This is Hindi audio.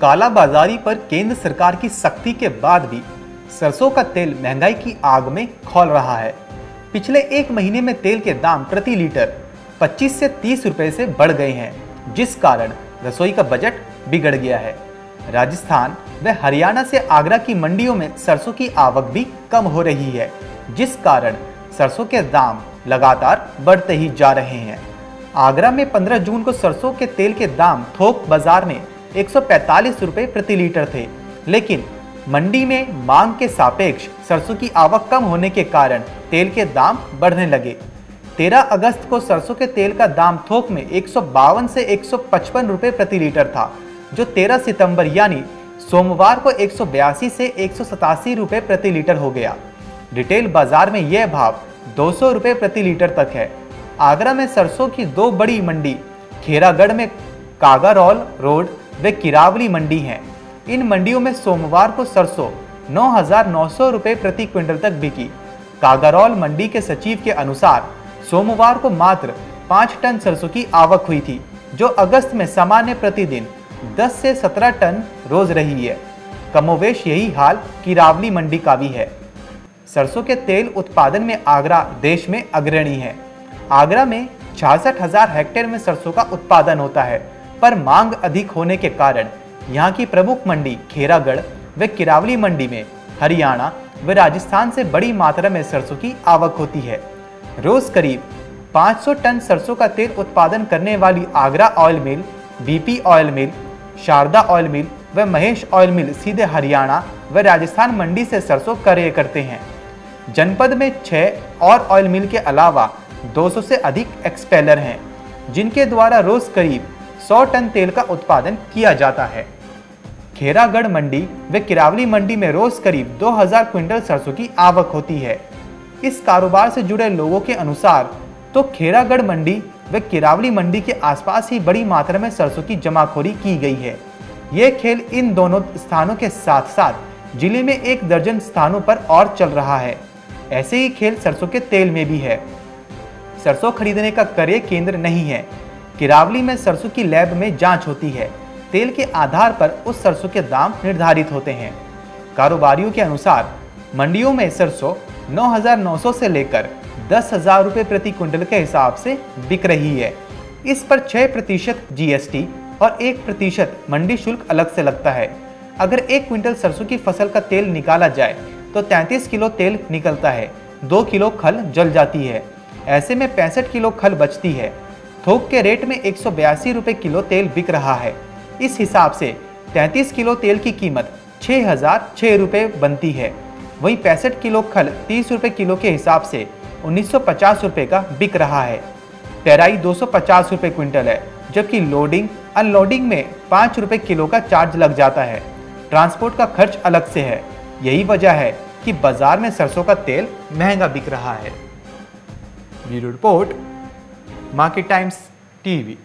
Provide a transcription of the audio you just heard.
कालाबाजारी पर केंद्र सरकार की सख्ती के बाद भी सरसों का तेल महँगाई की आग में खोल रहा है। पिछले एक महीने में तेल के दाम प्रति लीटर 25 से 30 रुपए से बढ़ गए हैं, जिस कारण रसोई का बजट बिगड़ गया है। राजस्थान व हरियाणा से आगरा की मंडियों में सरसों की आवक भी कम हो रही है, जिस कारण सरसों के दाम लगातार बढ़ते ही जा रहे हैं। आगरा में 15 जून को सरसों के तेल के दाम थोक बाज़ार में एक रुपए प्रति लीटर थे। लेकिन मंडी में मांग के सापेक्ष सरसों की आवक कम होने के कारण तेल के दाम बढ़ने लगे। 13 अगस्त को सरसों के तेल का दाम थोक में एक से एक रुपए प्रति लीटर था, जो 13 सितंबर यानी सोमवार को एक सौ बयासी से एक रुपए प्रति लीटर हो गया। रिटेल बाज़ार में यह भाव दो सौ प्रति लीटर तक है। आगरा में सरसों की दो बड़ी मंडी, खेरागढ़ में कागारौल रोड व किरावली मंडी हैं। इन मंडियों में सोमवार को सरसों नौ हज़ार नौ सौ रुपए प्रति क्विंटल तक बिकी। कागारौल मंडी के सचिव के अनुसार, सोमवार को मात्र पाँच टन सरसों की आवक हुई थी, जो अगस्त में सामान्य प्रतिदिन 10 से 17 टन रोज रही है। कमोवेश यही हाल किरावली मंडी का भी है। सरसों के तेल उत्पादन में आगरा देश में अग्रणी है। आगरा में छियासठ हज़ार हेक्टेयर में सरसों का उत्पादन होता है। पर मांग अधिक होने के कारण यहाँ की प्रमुख मंडी खेरागढ़ व किरावली मंडी में हरियाणा व राजस्थान से बड़ी मात्रा में सरसों की आवक होती है। रोज करीब 500 टन सरसों का तेल उत्पादन करने वाली Agra oil mill, BP oil mill, Sharda oil mill व महेश ऑयल मिल सीधे हरियाणा व राजस्थान मंडी से सरसों क्रय करते हैं। जनपद में छह और ऑयल मिल के अलावा 200 से अधिक एक्सपेलर हैं, जिनके द्वारा रोज करीब 100 टन तेल का उत्पादन किया जाता है। खेरागढ़ मंडी व किरावली मंडी में रोज करीब 2000 क्विंटल सरसों की आवक होती है। इस कारोबार से जुड़े लोगों के अनुसार तो खेरागढ़ मंडी व किरावली मंडी के आसपास ही बड़ी मात्रा में सरसों की जमाखोरी की गई है। ये खेल इन दोनों स्थानों के साथ साथ ज़िले में एक दर्जन स्थानों पर और चल रहा है। ऐसे ही खेल सरसों के तेल में भी है। सरसों खरीदने का क्रय केंद्र नहीं है। किरावली में सरसों की लैब में जाँच होती है। तेल के आधार पर उस सरसों के दाम निर्धारित होते हैं। कारोबारियों के अनुसार मंडियों में सरसों 9,900 से लेकर दस हज़ार रुपये प्रति क्विंटल के हिसाब से बिक रही है। इस पर 6 प्रतिशत जीएसटी और एक प्रतिशत मंडी शुल्क अलग से लगता है। अगर एक क्विंटल सरसों की फ़सल का तेल निकाला जाए तो 33 किलो तेल निकलता है। दो किलो खल जल जाती है। ऐसे में पैंसठ किलो खल बचती है। थोक के रेट में एक सौ किलो तेल बिक रहा है। इस हिसाब से 33 किलो तेल की कीमत छः हज़ार छः रुपये बनती है। वहीं पैंसठ किलो खल तीस रुपये किलो के हिसाब से उन्नीस सौ पचास रुपये का बिक रहा है। पेराई दो सौ पचास रुपये क्विंटल है, जबकि लोडिंग, अनलोडिंग में पाँच रुपये किलो का चार्ज लग जाता है। ट्रांसपोर्ट का खर्च अलग से है। यही वजह है कि बाज़ार में सरसों का तेल महँगा बिक रहा है। Bureau report. Market times TV